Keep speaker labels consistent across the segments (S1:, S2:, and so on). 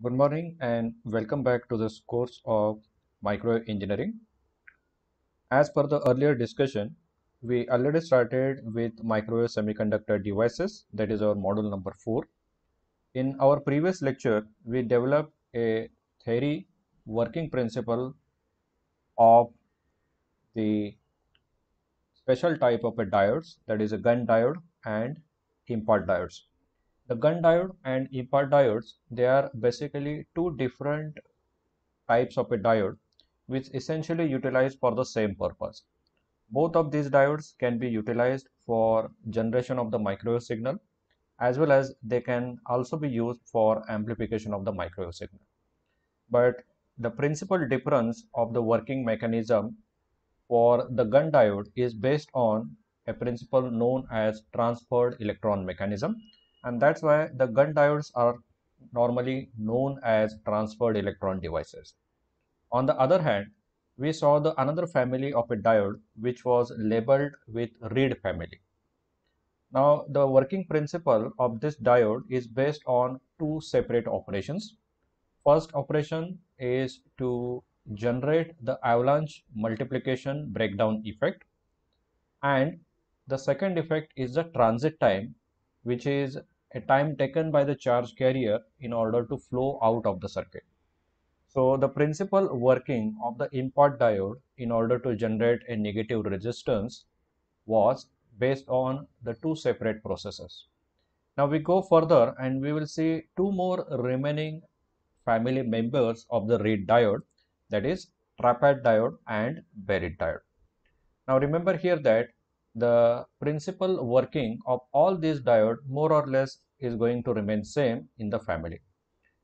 S1: Good morning and welcome back to this course of micro engineering. As per the earlier discussion, we already started with microwave semiconductor devices, that is our module number 4. In our previous lecture, we developed a theory working principle of the special type of a diodes, that is a Gunn diode and IMPATT diodes. The Gunn diode and IMPATT diodes, they are basically two different types of a diode which essentially utilize for the same purpose. Both of these diodes can be utilized for generation of the microwave signal as well as they can also be used for amplification of the microwave signal. But the principal difference of the working mechanism for the Gunn diode is based on a principle known as transferred electron mechanism and that's why the Gunn diodes are normally known as transferred electron devices. On the other hand, we saw the another family of a diode which was labeled with Read family. Now the working principle of this diode is based on two separate operations. First operation is to generate the avalanche multiplication breakdown effect and the second effect is the transit time which is a time taken by the charge carrier in order to flow out of the circuit. So the principal working of the IMPATT diode in order to generate a negative resistance was based on the two separate processes. Now we go further and we will see two more remaining family members of the Read diode that is TRAPATT diode and BARITT diode. Now remember here that the principal working of all these diodes more or less is going to remain same in the family.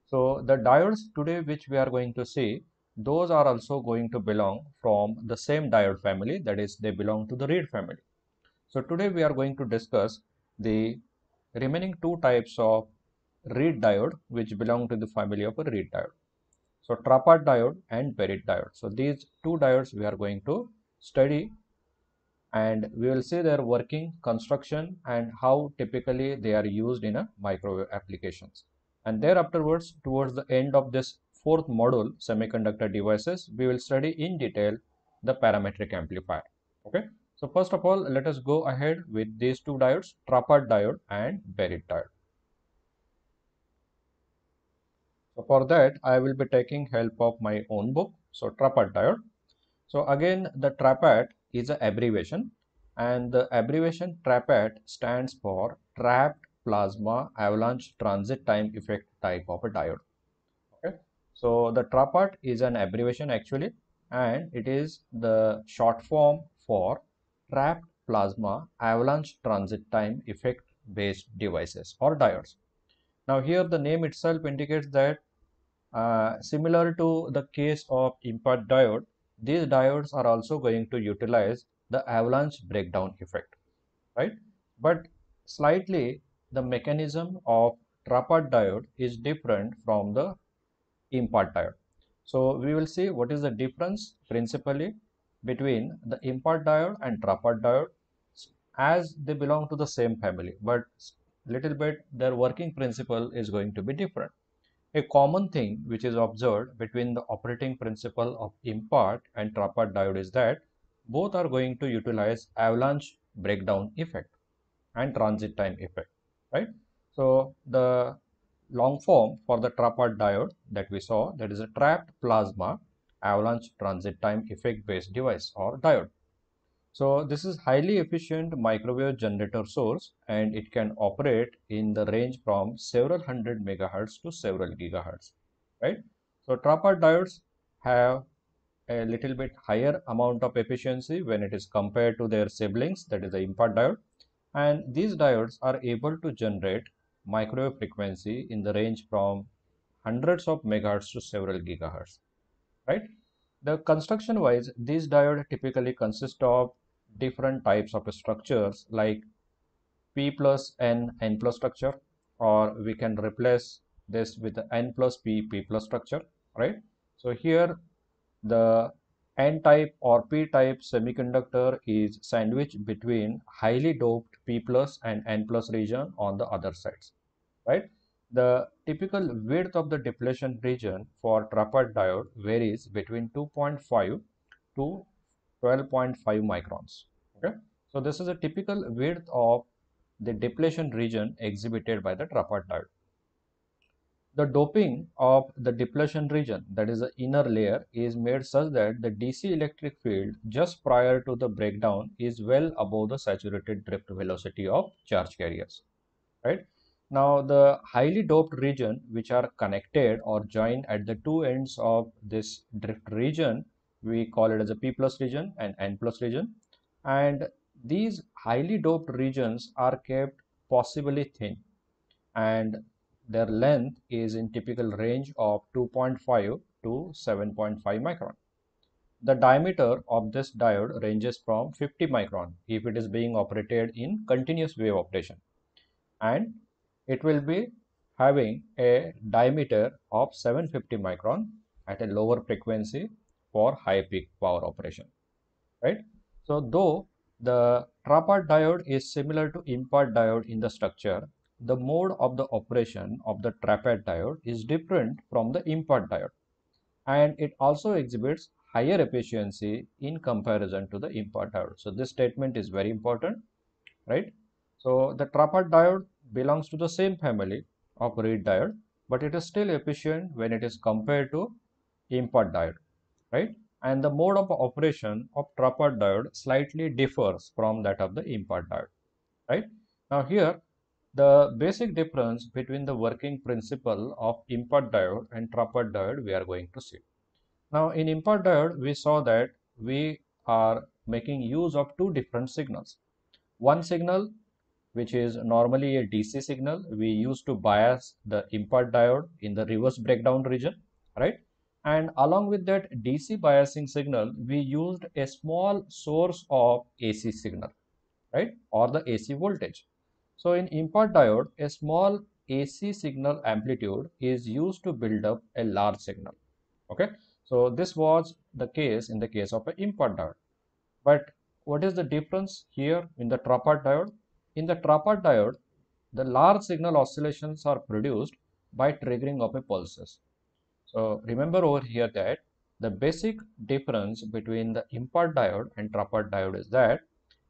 S1: So the diodes today which we are going to see those are also going to belong from the same diode family that is they belong to the Read family. So today we are going to discuss the remaining two types of Read diode which belong to the family of a Read diode. So TRAPATT diode and BARITT diode. So these two diodes we are going to study and we will see their working construction and how typically they are used in a microwave applications. And thereafterwards towards the end of this fourth module semiconductor devices we will study in detail the parametric amplifier. Okay? So first of all let us go ahead with these two diodes TRAPATT diode and BARITT diode. So for that i will be taking help of my own book. So TRAPATT diode. So again the TRAPATT is an abbreviation and the abbreviation TRAPATT stands for Trapped Plasma Avalanche Transit Time Effect type of a diode. Okay, so the TRAPATT is an abbreviation actually and it is the short form for Trapped Plasma Avalanche Transit Time Effect based devices or diodes. Now here the name itself indicates that uh, similar to the case of IMPATT diode, these diodes are also going to utilize the avalanche breakdown effect, right? But slightly the mechanism of TRAPATT diode is different from the IMPATT diode. So we will see what is the difference principally between the IMPATT diode and TRAPATT diode as they belong to the same family, but little bit their working principle is going to be different. A common thing which is observed between the operating principle of IMPATT and TRAPATT diode is that both are going to utilize avalanche breakdown effect and transit time effect, right? So the long form for the TRAPATT diode that we saw that is a trapped plasma avalanche transit time effect based device or diode. So this is highly efficient microwave generator source and it can operate in the range from several hundred megahertz to several gigahertz, right? So TRAPATT diodes have a little bit higher amount of efficiency when it is compared to their siblings that is the IMPATT diode and these diodes are able to generate microwave frequency in the range from hundreds of megahertz to several gigahertz right the construction wise these diode typically consist of different types of structures like p plus n n plus structure or we can replace this with n plus p p plus structure right? So here the n-type or p-type semiconductor is sandwiched between highly doped p plus and n plus region on the other sides right? The typical width of the depletion region for TRAPATT diode varies between 2.5 to 12.5 microns. Okay, so this is a typical width of the depletion region exhibited by the TRAPATT diode. The doping of the depletion region, that is the inner layer, is made such that the DC electric field just prior to the breakdown is well above the saturated drift velocity of charge carriers, right? Now, the highly doped region, which are connected or joined at the two ends of this drift region, we call it as a P plus region and N plus region. And these highly doped regions are kept possibly thin and their length is in typical range of 2.5 to 7.5 micron. The diameter of this diode ranges from 50 micron if it is being operated in continuous wave operation and it will be having a diameter of 750 micron at a lower frequency for high peak power operation right so though the TRAPATT diode is similar to IMPATT diode in the structure the mode of the operation of the TRAPATT diode is different from the IMPATT diode and it also exhibits higher efficiency in comparison to the IMPATT diode. So this statement is very important, right? So the TRAPATT diode belongs to the same family of Read diode, but it is still efficient when it is compared to IMPATT diode, right? And the mode of operation of TRAPATT diode slightly differs from that of the IMPATT diode, right? Now here the basic difference between the working principle of IMPATT diode and TRAPATT diode we are going to see. Now in IMPATT diode we saw that we are making use of two different signals. One signal which is normally a DC signal we use to bias the IMPATT diode in the reverse breakdown region right and along with that DC biasing signal we used a small source of AC signal right or the AC voltage so in IMPATT diode, a small AC signal amplitude is used to build up a large signal. Okay, so this was the case in the case of an IMPATT diode. But what is the difference here in the TRAPATT diode? In the TRAPATT diode, the large signal oscillations are produced by triggering of a pulses. So remember over here that the basic difference between the IMPATT diode and TRAPATT diode is that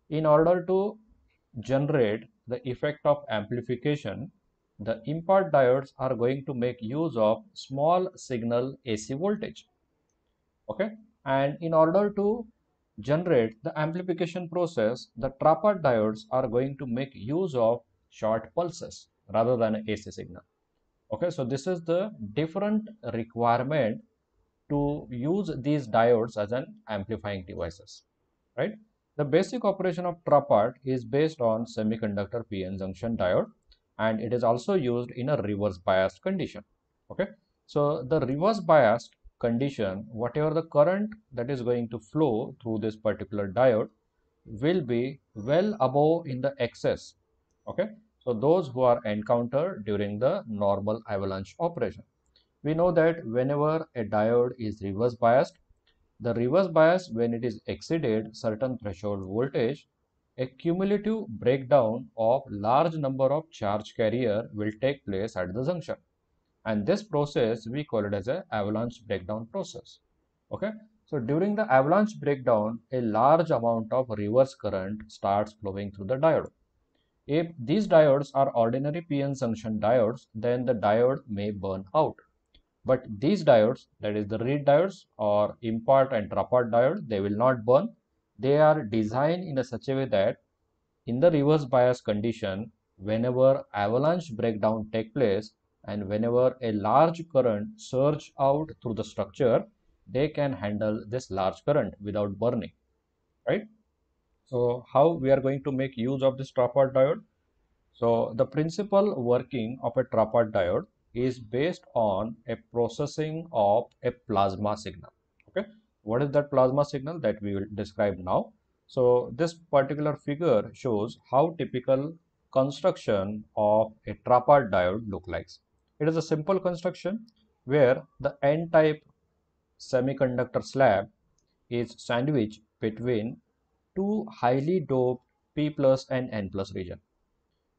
S1: in order to generate the effect of amplification, the IMPATT diodes are going to make use of small signal AC voltage. Okay, and in order to generate the amplification process, the TRAPATT diodes are going to make use of short pulses rather than AC signal. Okay, so this is the different requirement to use these diodes as an amplifying devices, right? The basic operation of TRAPATT is based on semiconductor PN junction diode and it is also used in a reverse biased condition. Okay, so the reverse biased condition, whatever the current that is going to flow through this particular diode will be well above in the excess. Okay, so those who are encountered during the normal avalanche operation. We know that whenever a diode is reverse biased, the reverse bias when it is exceeded certain threshold voltage, a cumulative breakdown of large number of charge carrier will take place at the junction. And this process we call it as a avalanche breakdown process. Okay. So during the avalanche breakdown, a large amount of reverse current starts flowing through the diode. If these diodes are ordinary PN junction diodes, then the diode may burn out. But these diodes, that is the Read diodes or IMPATT and TRAPATT diode, they will not burn. They are designed in a such a way that in the reverse bias condition, whenever avalanche breakdown take place and whenever a large current surge out through the structure, they can handle this large current without burning, right? So how we are going to make use of this TRAPATT diode? So the principal working of a TRAPATT diode is based on a processing of a plasma signal. Okay, what is that plasma signal that we will describe now? So this particular figure shows how typical construction of a TRAPATT diode look like. It is a simple construction where the N-type semiconductor slab is sandwiched between two highly doped P plus and N plus region.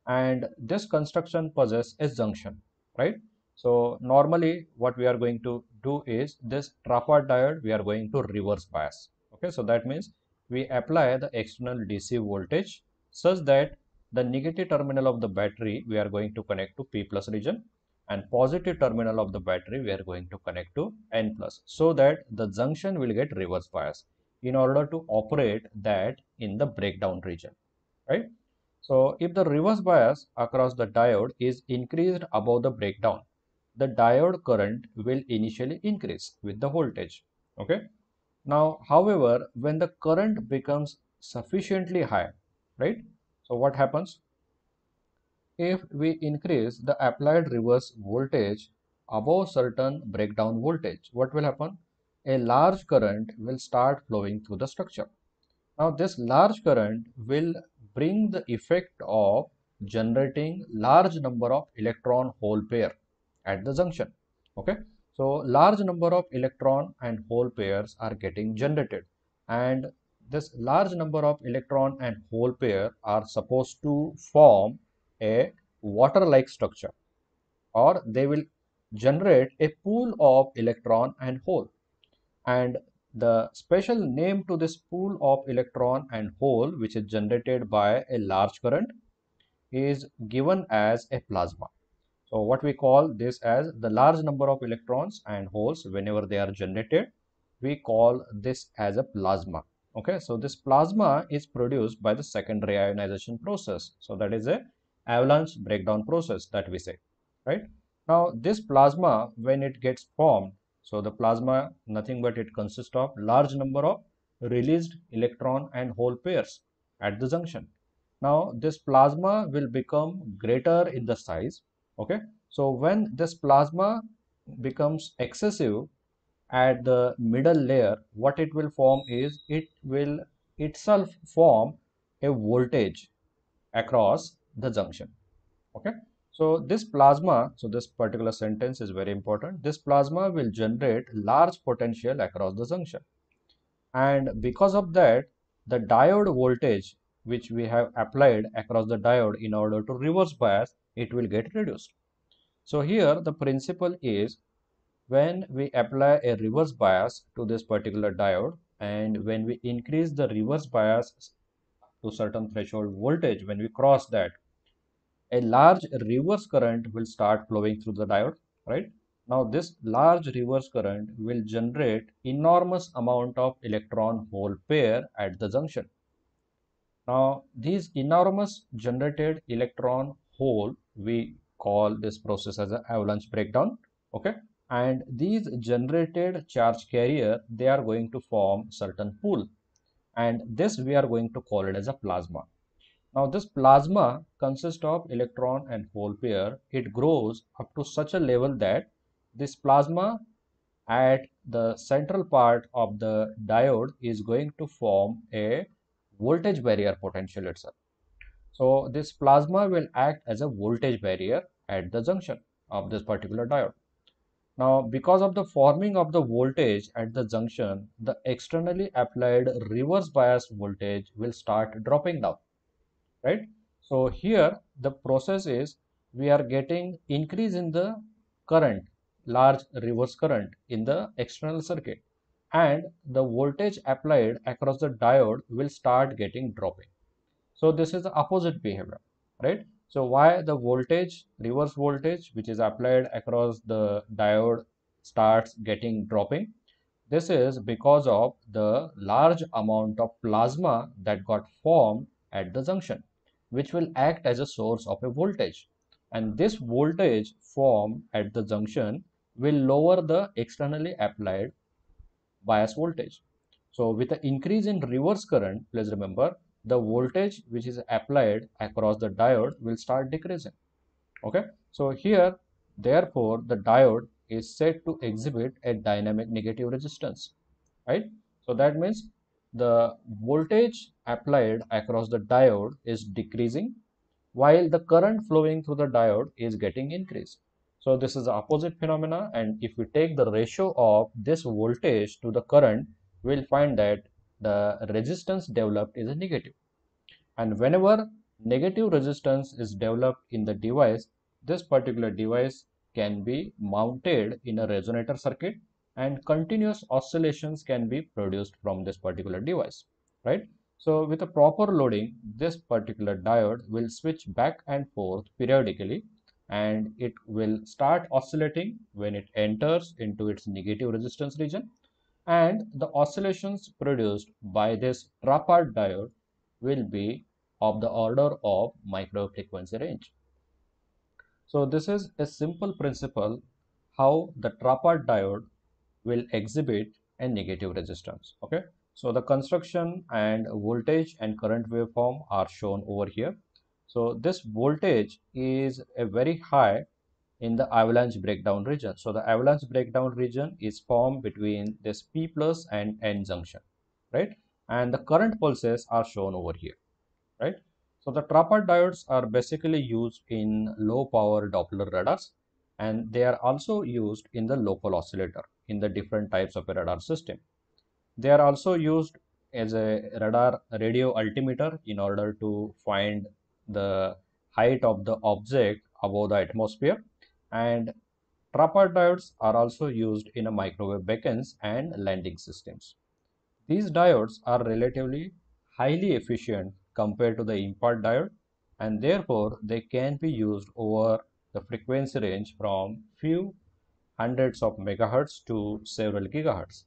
S1: And this construction possesses a junction right? So normally what we are going to do is this TRAPATT diode we are going to reverse bias. Okay, so that means we apply the external DC voltage such that the negative terminal of the battery we are going to connect to P plus region and positive terminal of the battery we are going to connect to N plus so that the junction will get reverse bias in order to operate that in the breakdown region, right? So if the reverse bias across the diode is increased above the breakdown, the diode current will initially increase with the voltage, okay? Now, however, when the current becomes sufficiently high, right? So what happens? If we increase the applied reverse voltage above certain breakdown voltage, what will happen? A large current will start flowing through the structure. Now this large current will bring the effect of generating large number of electron hole pair at the junction. Okay. So large number of electron and hole pairs are getting generated and this large number of electron and hole pair are supposed to form a water-like structure or they will generate a pool of electron and hole and the special name to this pool of electron and hole which is generated by a large current is given as a plasma. So what we call this as the large number of electrons and holes whenever they are generated, we call this as a plasma. Okay, so this plasma is produced by the secondary ionization process. So that is a avalanche breakdown process that we say, right? Now this plasma when it gets formed, so the plasma nothing but it consists of large number of released electron and hole pairs at the junction. Now this plasma will become greater in the size okay so when this plasma becomes excessive at the middle layer what it will form is it will itself form a voltage across the junction okay so this plasma so this particular sentence is very important this plasma will generate large potential across the junction and because of that the diode voltage which we have applied across the diode in order to reverse bias it will get reduced. So here the principle is when we apply a reverse bias to this particular diode and when we increase the reverse bias to certain threshold voltage when we cross that a large reverse current will start flowing through the diode right? Now this large reverse current will generate enormous amount of electron hole pair at the junction. Now these enormous generated electron hole we call this process as an avalanche breakdown okay? And these generated charge carrier they are going to form certain pool. And this we are going to call it as a plasma now this plasma consists of electron and hole pair. It grows up to such a level that this plasma at the central part of the diode is going to form a voltage barrier potential itself. So this plasma will act as a voltage barrier at the junction of this particular diode. Now, because of the forming of the voltage at the junction, the externally applied reverse bias voltage will start dropping down, right? So here the process is we are getting increase in the current, large reverse current in the external circuit and the voltage applied across the diode will start getting dropping. So this is the opposite behavior, right? So why the voltage, reverse voltage, which is applied across the diode starts getting dropping? This is because of the large amount of plasma that got formed at the junction, which will act as a source of a voltage. And this voltage formed at the junction will lower the externally applied bias voltage. So with the increase in reverse current, please remember the voltage which is applied across the diode will start decreasing okay so here therefore the diode is said to exhibit a dynamic negative resistance right so that means the voltage applied across the diode is decreasing while the current flowing through the diode is getting increased so this is the opposite phenomena and if we take the ratio of this voltage to the current we'll find that the resistance developed is a negative. And whenever negative resistance is developed in the device, this particular device can be mounted in a resonator circuit and continuous oscillations can be produced from this particular device, right? So with a proper loading, this particular diode will switch back and forth periodically and it will start oscillating when it enters into its negative resistance region and the oscillations produced by this TRAPATT diode will be of the order of micro frequency range. So this is a simple principle how the TRAPATT diode will exhibit a negative resistance. Okay. So the construction and voltage and current waveform are shown over here. So this voltage is a very high in the avalanche breakdown region. So the avalanche breakdown region is formed between this P plus and N junction, right? And the current pulses are shown over here, right? So the TRAPATT diodes are basically used in low power Doppler radars and they are also used in the local oscillator in the different types of a radar system. They are also used as a radar radio altimeter in order to find the height of the object above the atmosphere and TRAPATT diodes are also used in a microwave beacons and landing systems. These diodes are relatively highly efficient compared to the IMPATT diode and therefore they can be used over the frequency range from few hundreds of megahertz to several gigahertz,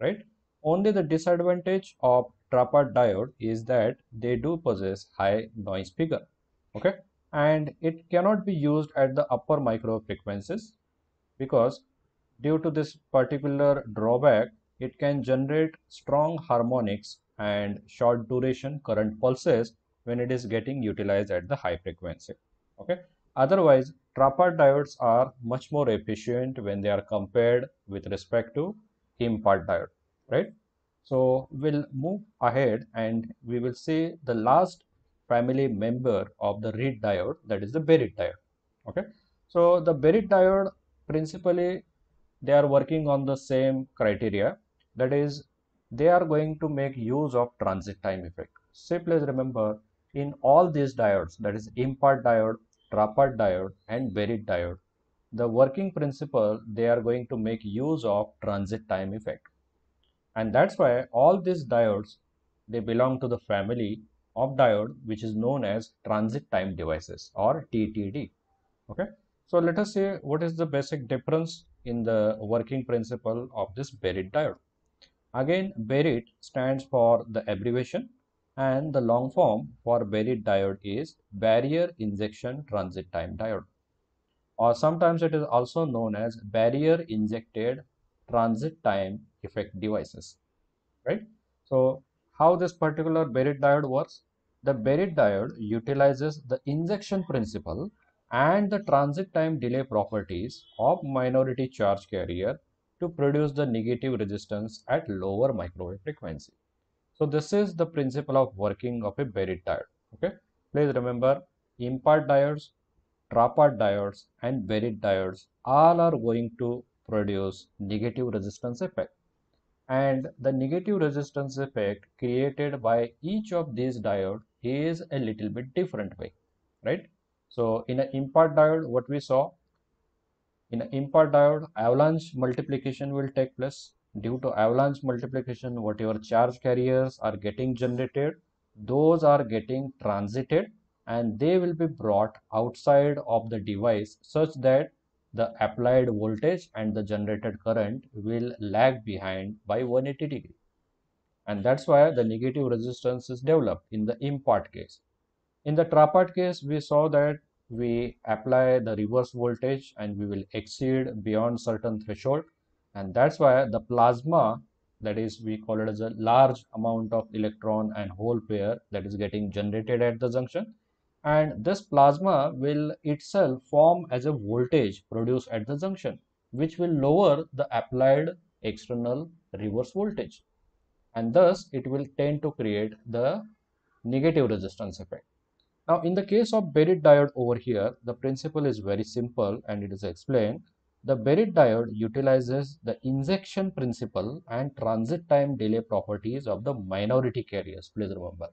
S1: right? Only the disadvantage of TRAPATT diode is that they do possess high noise figure. Okay. And it cannot be used at the upper micro frequencies because due to this particular drawback, it can generate strong harmonics and short duration current pulses when it is getting utilized at the high frequency. Okay. Otherwise, TRAPATT diodes are much more efficient when they are compared with respect to IMPATT diode right? So we'll move ahead and we will see the last family member of the Read diode that is the BARITT diode. Okay. So the BARITT diode principally they are working on the same criteria that is they are going to make use of transit time effect. Please remember in all these diodes that is IMPATT diode, TRAPATT diode and BARITT diode. The working principle they are going to make use of transit time effect. And that's why all these diodes they belong to the family of diode which is known as transit time devices or TTD okay? So let us see what is the basic difference in the working principle of this BARITT diode. Again BARITT stands for the abbreviation and the long form for BARITT diode is barrier injection transit time diode or sometimes it is also known as barrier injected transit time effect devices, right? So how this particular BARITT diode works? The BARITT diode utilizes the injection principle and the transit time delay properties of minority charge carrier to produce the negative resistance at lower microwave frequency. So this is the principle of working of a BARITT diode. Okay, please remember IMPATT diodes, TRAPATT diodes and BARITT diodes all are going to produce negative resistance effect. And the negative resistance effect created by each of these diode is a little bit different way right? So in an IMPATT diode what we saw? In an IMPATT diode avalanche multiplication will take place due to avalanche multiplication whatever charge carriers are getting generated those are getting transited and they will be brought outside of the device such that the applied voltage and the generated current will lag behind by 180 degree and that's why the negative resistance is developed in the IMPATT case. In the TRAPATT case we saw that we apply the reverse voltage and we will exceed beyond certain threshold and that's why the plasma that is we call it as a large amount of electron and hole pair that is getting generated at the junction and this plasma will itself form as a voltage produced at the junction which will lower the applied external reverse voltage and thus it will tend to create the negative resistance effect. Now in the case of BARITT diode over here the principle is very simple and it is explained. The BARITT diode utilizes the injection principle and transit time delay properties of the minority carriers please remember.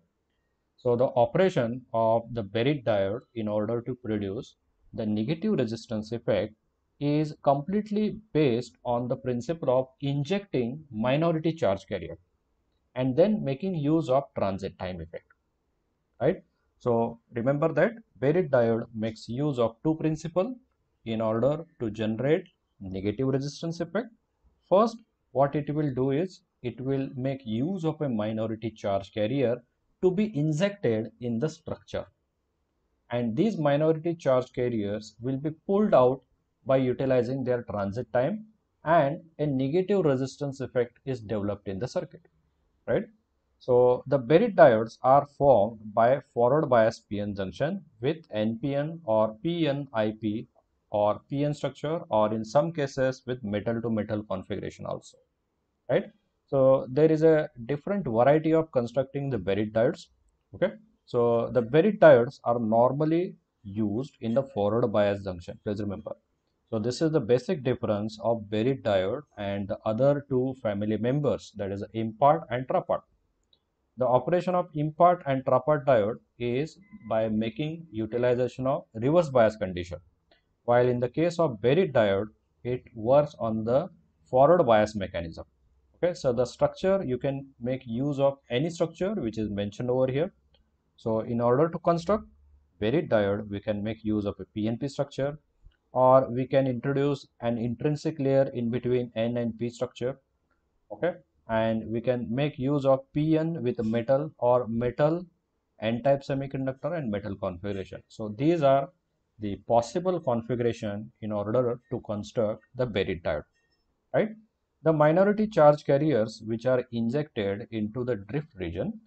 S1: So the operation of the BARITT diode in order to produce the negative resistance effect is completely based on the principle of injecting minority charge carrier and then making use of transit time effect, right? So remember that BARITT diode makes use of two principles in order to generate negative resistance effect. First, what it will do is it will make use of a minority charge carrier to be injected in the structure. And these minority charge carriers will be pulled out by utilizing their transit time and a negative resistance effect is developed in the circuit, right? So the BARITT diodes are formed by forward bias PN junction with NPN or PNIP or PN structure or in some cases with metal to metal configuration also, right? So there is a different variety of constructing the BARITT diodes, okay? So the BARITT diodes are normally used in the forward bias junction, please remember. So this is the basic difference of BARITT diode and the other two family members that is IMPATT and TRAPATT. The operation of IMPATT and TRAPATT diode is by making utilization of reverse bias condition. While in the case of BARITT diode, it works on the forward bias mechanism. Okay, so the structure you can make use of any structure which is mentioned over here. So in order to construct BARITT diode, we can make use of a PNP structure or we can introduce an intrinsic layer in between N and P structure. Okay, and we can make use of PN with metal or metal n-type semiconductor and metal configuration. So these are the possible configuration in order to construct the BARITT diode, right? The minority charge carriers which are injected into the drift region,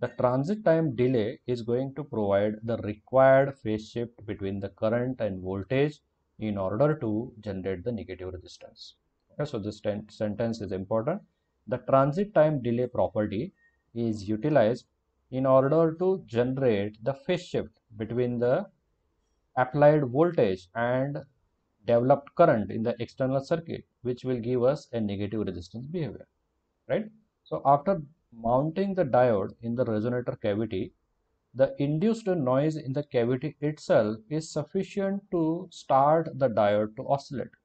S1: the transit time delay is going to provide the required phase shift between the current and voltage in order to generate the negative resistance. Okay, so this sentence is important the transit time delay property is utilized in order to generate the phase shift between the applied voltage and developed current in the external circuit which will give us a negative resistance behavior right so after mounting the diode in the resonator cavity the induced noise in the cavity itself is sufficient to start the diode to oscillate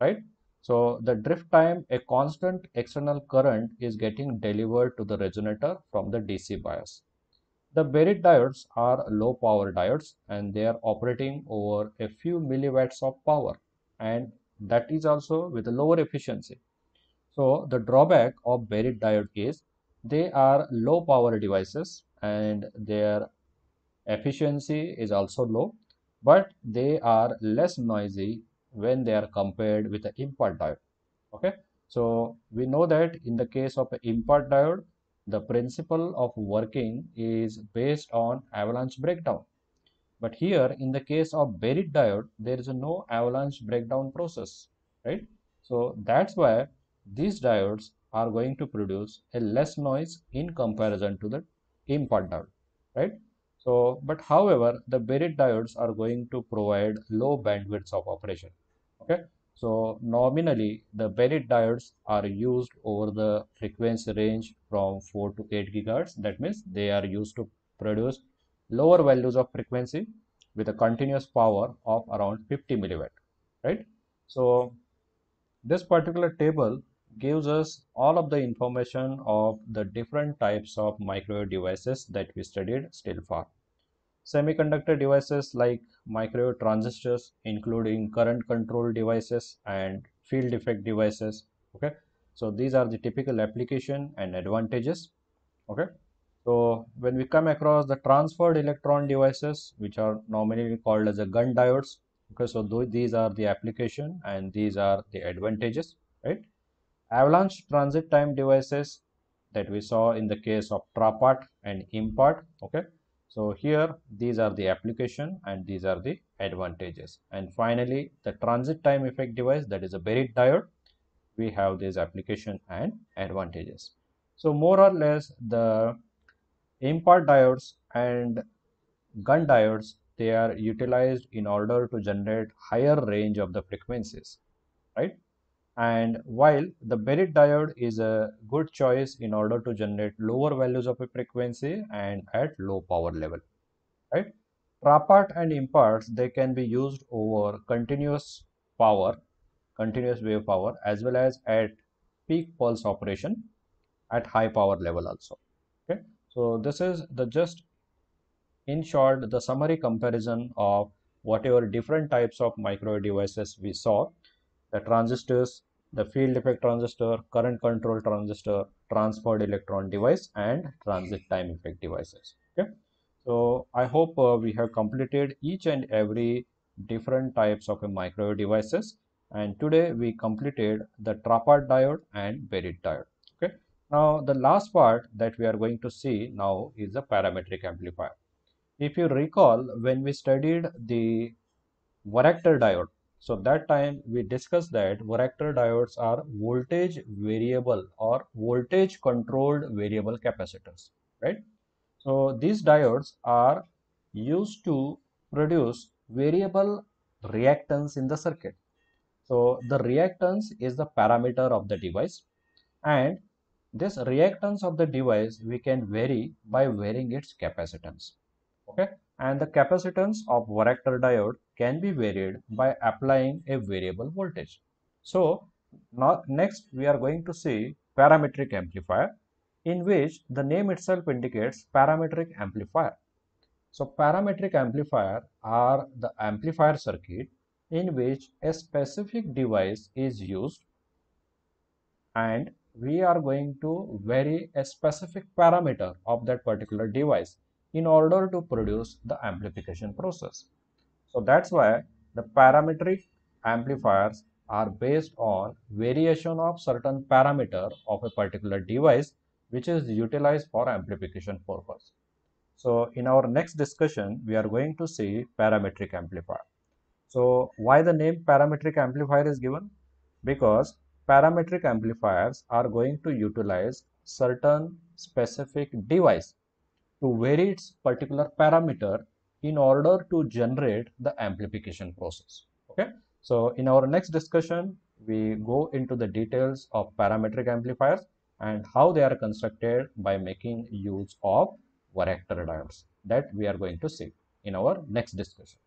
S1: right so the drift time, a constant external current is getting delivered to the resonator from the DC bias. The BARITT diodes are low power diodes and they are operating over a few milliwatts of power and that is also with a lower efficiency. So the drawback of BARITT diode is they are low power devices and their efficiency is also low but they are less noisy when they are compared with the IMPATT diode okay so we know that in the case of IMPATT diode the principle of working is based on avalanche breakdown. But here in the case of BARITT diode there is no avalanche breakdown process right? So that's why these diodes are going to produce a less noise in comparison to the IMPATT diode right? So but however the BARITT diodes are going to provide low bandwidths of operation okay so nominally the BARITT diodes are used over the frequency range from 4 to 8 gigahertz. That means they are used to produce lower values of frequency with a continuous power of around 50 milliwatt right? So this particular table gives us all of the information of the different types of microwave devices that we studied still far Semiconductor devices like microwave transistors, including current control devices and field effect devices. Okay, so these are the typical application and advantages. Okay, so when we come across the transferred electron devices, which are normally called as a Gunn diodes. Okay, so these are the application and these are the advantages, right? Avalanche transit time devices that we saw in the case of TRAPATT and IMPATT. Okay, so here these are the application and these are the advantages. And finally, the transit time effect device that is a BARITT diode. We have this application and advantages. So more or less the IMPATT diodes and Gunn diodes they are utilized in order to generate higher range of the frequencies right and while the BARITT diode is a good choice in order to generate lower values of a frequency and at low power level, right? TRAPATT and IMPATTs, they can be used over continuous power, continuous wave power as well as at peak pulse operation at high power level also. Okay, so this is the just in short the summary comparison of whatever different types of microwave devices we saw the transistors the field effect transistor current control transistor transferred electron device and transit time effect devices. Okay? So i hope uh, we have completed each and every different types of microwave devices. And today we completed the TRAPATT diode and BARITT diode. Okay? Now the last part that we are going to see now is the parametric amplifier. If you recall when we studied the varactor diode so that time we discussed that varactor diodes are voltage variable or voltage controlled variable capacitors right so these diodes are used to produce variable reactance in the circuit so the reactance is the parameter of the device and this reactance of the device we can vary by varying its capacitance. Okay, and the capacitance of varactor diode can be varied by applying a variable voltage. So now next we are going to see parametric amplifier in which the name itself indicates parametric amplifier. So parametric amplifier are the amplifier circuit in which a specific device is used and we are going to vary a specific parameter of that particular device in order to produce the amplification process. So that's why the parametric amplifiers are based on variation of certain parameter of a particular device which is utilized for amplification purpose. So in our next discussion, we are going to see parametric amplifier. So why the name parametric amplifier is given? Because parametric amplifiers are going to utilize certain specific device to vary its particular parameter in order to generate the amplification process. Okay. So in our next discussion, we go into the details of parametric amplifiers and how they are constructed by making use of varactor diodes that we are going to see in our next discussion.